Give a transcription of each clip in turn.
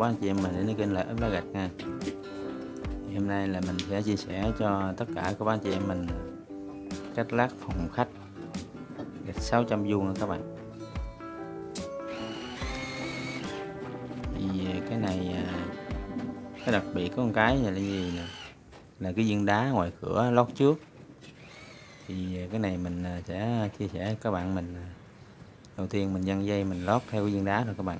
bạn bác anh chị em mình đến với kênh lại ấp lá gạch nha thì hôm nay là mình sẽ chia sẻ cho tất cả các bác anh chị em mình cách lát phòng khách. Gạch 600 vuông các bạn. Thì à, cái này à, cái đặc biệt có một cái là gì nè? Là cái viên đá ngoài cửa lót trước. Thì à, cái này mình sẽ chia sẻ với các bạn mình đầu tiên mình dăng dây mình lót theo cái viên đá rồi các bạn.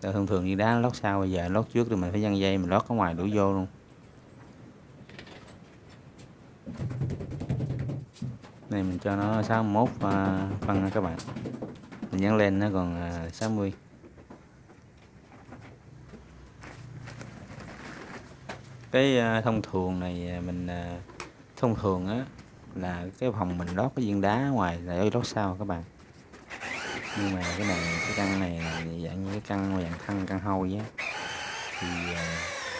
Tại thông thường như đá lót sau bây giờ lót trước thì mình phải dăng dây mình lót ở ngoài đủ vô luôn. Này mình cho nó 61 uh, à, phân các bạn. Mình nhấn lên nó còn à, uh, 60 cái à, thông thường này mình thông thường á là cái phòng mình lót cái viên đá ngoài là lót sau các bạn nhưng mà cái này cái căn này là dạng như cái căn dạng thân căn hôi á. Thì ờ,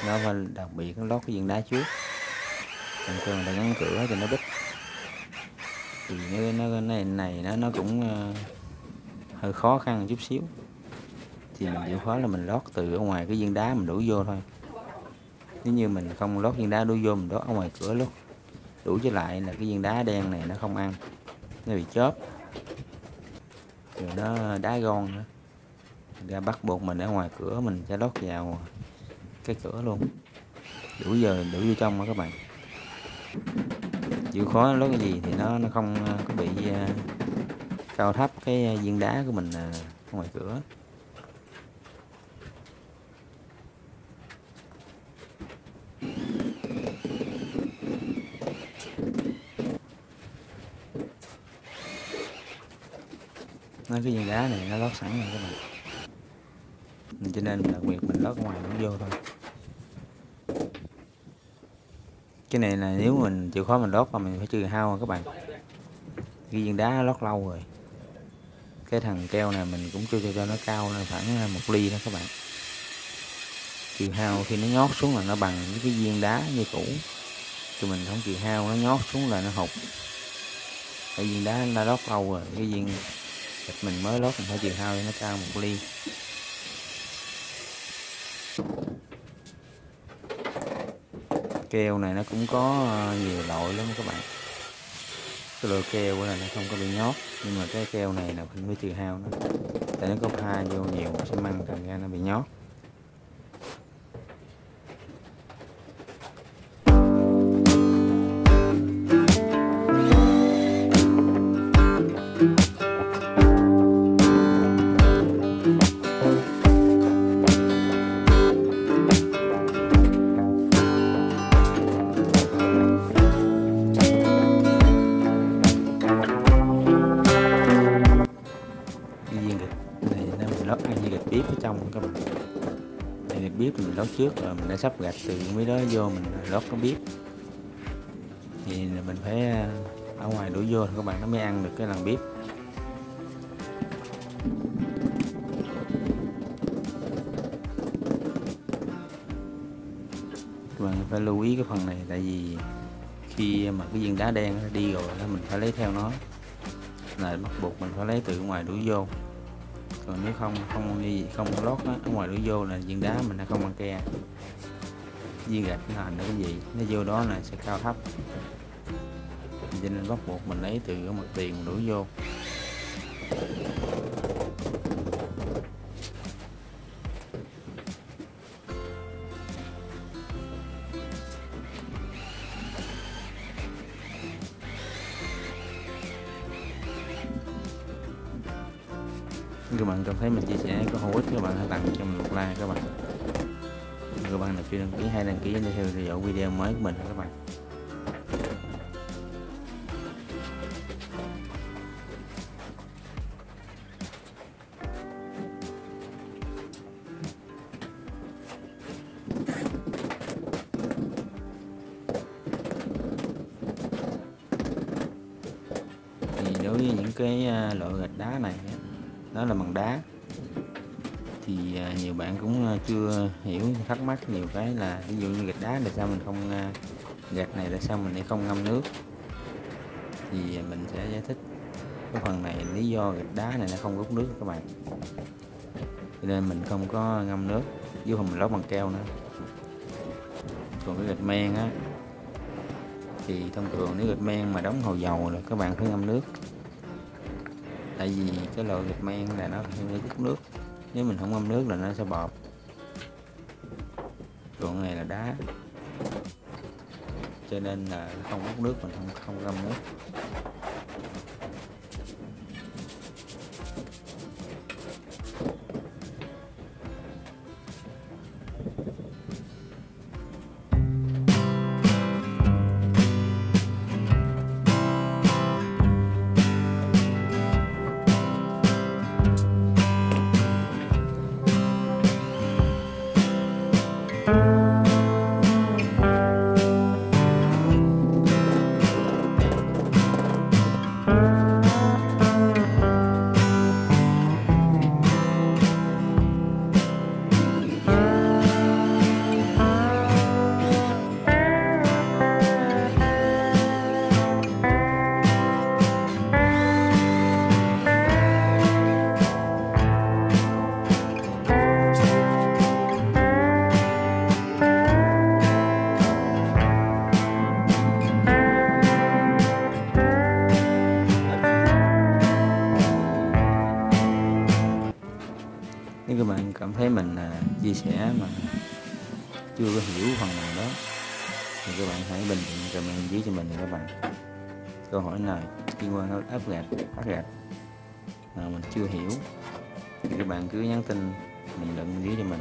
nó phải đặc biệt nó lót cái viên đá trước. Thường thường là gắn cửa cho nó bít. Thì nó, nó này này nó nó cũng uh, hơi khó khăn chút xíu. Thì mình chịu khó là mình lót từ ở ngoài cái viên đá mình đổ vô thôi. Nếu như mình không lót viên đá đổ vô mình lót ở ngoài cửa luôn. Đủ trở lại là cái viên đá đen này nó không ăn. Nó bị chớp rồi nó đá gòn nữa. Ra bắt buộc mình ở ngoài cửa mình sẽ lót vào cái cửa luôn. Đủ giờ đủ vô trong đó các bạn. Chịu khó lót cái gì thì nó nó không ờ, có bị uh, cao thấp cái ờ, viên đá của mình uh, ngoài cửa. Nó cái viên đá này, nó lót sẵn rồi các bạn. Cho nên đặc biệt mình lót ngoài cũng vô thôi. Cái này là nếu mình chịu khó mình lót mà mình phải trừ hao các bạn. Cái viên đá lót lâu rồi. Cái thằng keo này mình cũng chưa cho nó cao nên khoảng một ly đó các bạn. Trừ hao khi nó nhót xuống là nó bằng với cái viên đá như cũ. Thì mình không trừ hao, nó nhót xuống là nó hụt. Cái viên đá nó lót lâu rồi, cái viên thịt mình mới lót mình phải chiều hao cho nó cao một ly. Keo này nó cũng có ờ, nhiều loại lắm các bạn. Cái loại keo này nó không có bị nhót, nhưng mà cái keo này là mình phải trừ hao nó. Tại nó có pha vô nhiều xi măng thành ra nó bị nhót. Bếp mình lót trước rồi mình đã sắp gạch từ mấy đó vô mình lót cái bếp. Thì mình phải à, ở ngoài đổ vô các bạn nó mới ăn được cái lần bếp. Các bạn phải lưu ý cái phần này, tại vì khi mà cái viên đá đen nó đi rồi là mình phải lấy theo nó. Là bắt buộc mình phải lấy từ ngoài đuổi vô còn nếu không không đi không lót á, ở ngoài đổ vô là viên đá mình đã không bằng ke. Viên gạch nó thành cái gì? Nó vô đó là sẽ cao thấp. Cho nên bắt buộc mình lấy từ cái mặt tiền đổ vô. Thấy mình chia sẻ có hữu ích các bạn, hãy tặng cho mình một like các bạn. Các bạn nào chưa đăng ký hay đăng ký để theo dõi video mới của mình các bạn. Thì đối với những cái à, loại gạch đá này, đó là bằng đá thì à, nhiều bạn cũng à, chưa hiểu, thắc mắc nhiều cái là ví dụ như gạch đá tại sao mình không à, gạch này tại sao mình lại không ngâm nước? Thì mình sẽ giải thích cái phần này, lý do gạch đá này nó không rút nước các bạn. Cho nên mình không có ngâm nước chứ không mình lót bằng keo nữa. Còn cái gạch men á, thì thông thường nếu gạch men mà đóng hồ dầu là các bạn phải ngâm nước tại vì cái loại gạch men là nó hơi hút nước. Nếu mình không ngâm nước là nó sẽ bọt. Ruộng này là đá. Cho nên là không hút nước, mình không không ngâm nước. Thấy mình à, chia sẻ mà chưa có hiểu phần nào đó thì các bạn hãy bình luận comment dưới cho mình các bạn. Câu hỏi nào liên quan đến áp gạch phát gạch mà mình chưa hiểu thì các bạn cứ nhắn tin mình luận dưới cho mình.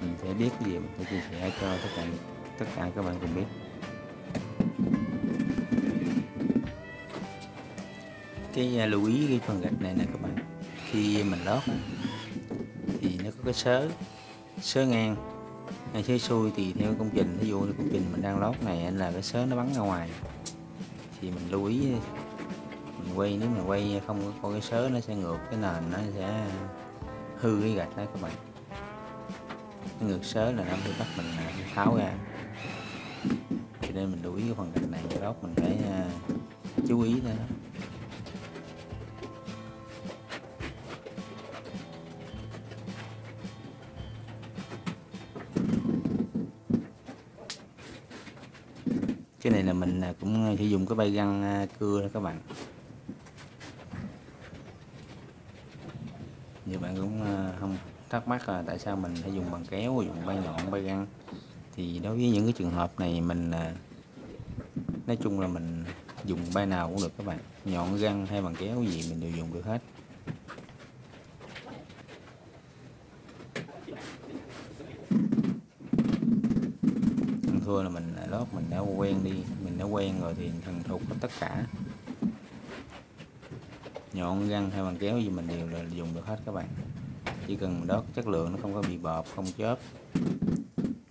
Mình sẽ biết cái gì mình sẽ chia sẻ cho tất cả tất cả các bạn cùng biết. Cái à, lưu ý cái phần gạch này nè các bạn. Khi mình lót cái sớ sớ ngang. Hay sớ xuôi thì theo công trình ví dụ như công trình mình đang lót này là cái sớ nó bắn ra ngoài. Thì mình lưu ý, mình quay, nếu mà quay không có cái sớ nó sẽ ngược cái nền, nó sẽ hư cái gạch đó các bạn. Cái ngược sớ là nó phải bắt mình à, tháo ra. Cho nên mình lưu ý cái phần gạch này, lót mình phải à, chú ý đó cái này là mình à, cũng à, sử dụng cái bay găng à, cưa đó các bạn. Nhiều bạn cũng không thắc mắc là tại sao mình phải dùng bằng kéo, dùng bay nhọn, bay găng. Thì đối với những cái trường hợp này mình nói chung là mình dùng bay nào cũng được các bạn. Nhọn, găng hay bằng kéo gì mình đều dùng được hết Hơn thua là mình lót mình đã quen đi, mình đã quen rồi thì thần thục hết tất cả. Nhọn găng hay bằng kéo gì mình đều là dùng được hết các bạn. Chỉ cần mình đót chất lượng nó không có bị bọt không chớp,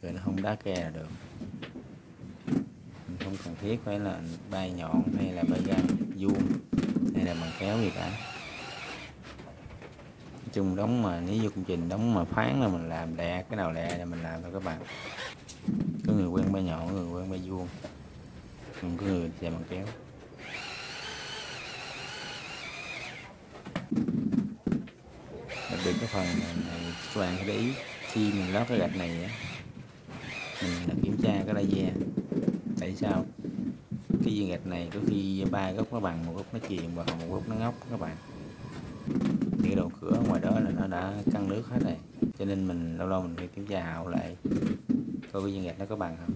rồi nó không đá ke là được. Mình không cần thiết phải là bay nhọn hay là bay găng, vuông hay là bằng kéo gì cả. Nói chung đóng mà nếu như công trình đóng mà phán là mình làm lẹ cái nào lẹ là mình làm thôi các bạn. Có người quen ba nhọn người quen ba vuông. Còn có người chạy bằng kéo. Đặc biệt cái phần này, này các bạn phải để ý khi mình lót cái gạch này á mình kiểm tra cái laser. Tại sao? Cái viên gạch này có khi ba góc nó bằng một góc nó chìm và một góc nó ngóc các bạn cái đầu cửa ngoài đó là nó đã căng nước hết rồi. Cho nên mình lâu lâu mình phải kiểm tra hậu lại coi cái viên gạch nó có bằng không.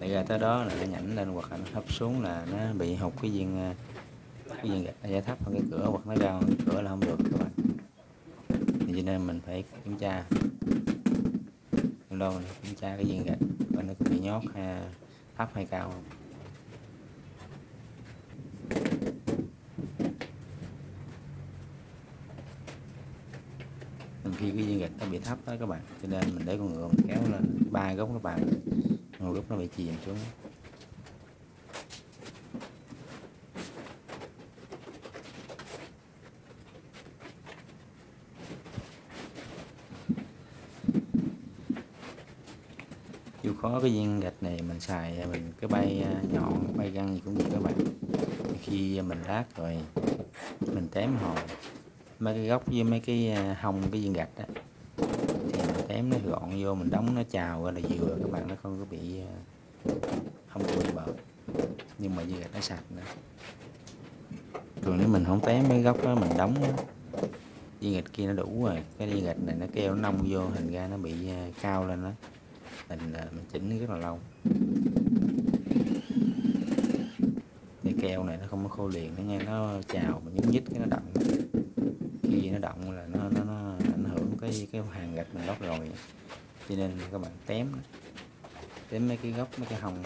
Để ra tới đó là nó nhảnh lên hoặc là nó thấp xuống là nó bị hụt cái viên à, cái viên gạch nó sẽ thấp hơn cái cửa hoặc nó cao hơn cái cửa là không được các bạn. Thì cho nên mình phải kiểm tra. Lâu lâu mình phải kiểm tra cái viên gạch và nó bị nhót hay thấp hay cao không. Khi cái viên gạch nó bị thấp đó các bạn. Cho nên mình để con ngựa mình kéo lên, ba gốc nó bằng, một gốc nó bị chìm xuống. Chịu khó cái viên gạch này mình xài, mình cái bay à, nhọn, bay găng gì cũng được các bạn. Khi mình lát rồi, mình tém hồi mấy cái góc với mấy cái hồng hông, cái viên gạch đó thì mình tém nó gọn vô, mình đóng nó trào ra là vừa, các bạn nó không có bị à, không bị bờ nhưng mà viên gạch nó sạch nữa. Thường nếu mình không tém mấy góc đó, mình đóng viên gạch kia nó đủ rồi. Cái viên gạch này nó keo, nó nông vô, thành ra nó bị à, cao lên đó mình mình chỉnh rất là lâu. Cái keo này nó không có khô liền, nó nghe nó chào mà nhúng nhích, cái nó động nó động là nó nó, nó ảnh hưởng cái cái hàng gạch mình lót rồi. Cho nên các bạn tém tém mấy cái góc mấy cái hồng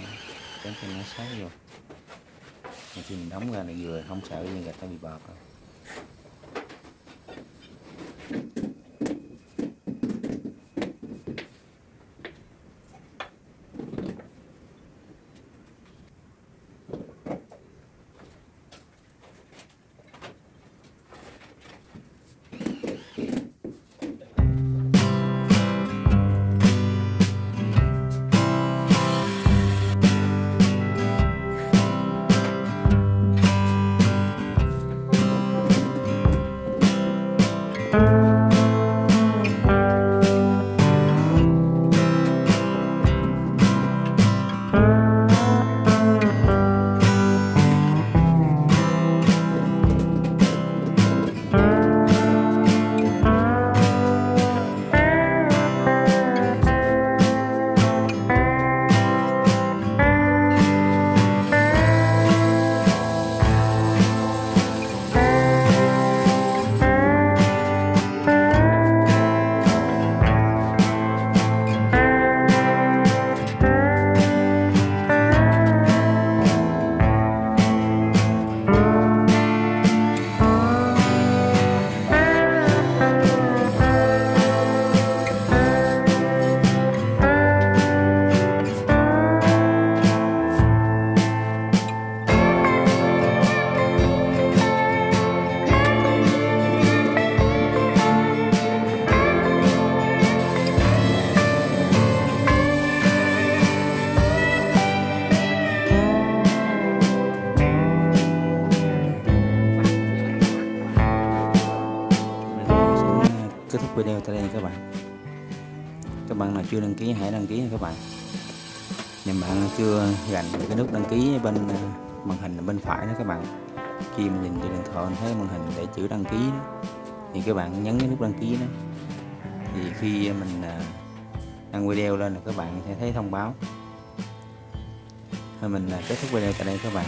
tém cho nó sáng vô. Khi mình đóng ra là vừa không sợ viên gạch nó bị bọt rồi. Chưa đăng ký hãy đăng ký nha các bạn. Những bạn chưa gành cái nút đăng ký bên ờ, màn hình bên phải đó các bạn. Khi mình nhìn trên điện thoại mình thấy màn hình để chữ đăng ký đó, thì các bạn nhấn cái nút đăng ký đó. Thì khi mình ờ, đăng video lên là các bạn sẽ thấy thông báo. Thôi mình ờ, kết thúc video tại đây các bạn.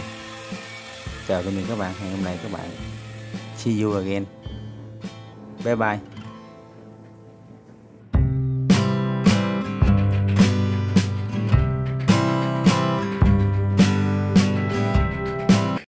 Chào tạm biệt các bạn. Hẹn hôm nay các bạn. See you again. Bye bye.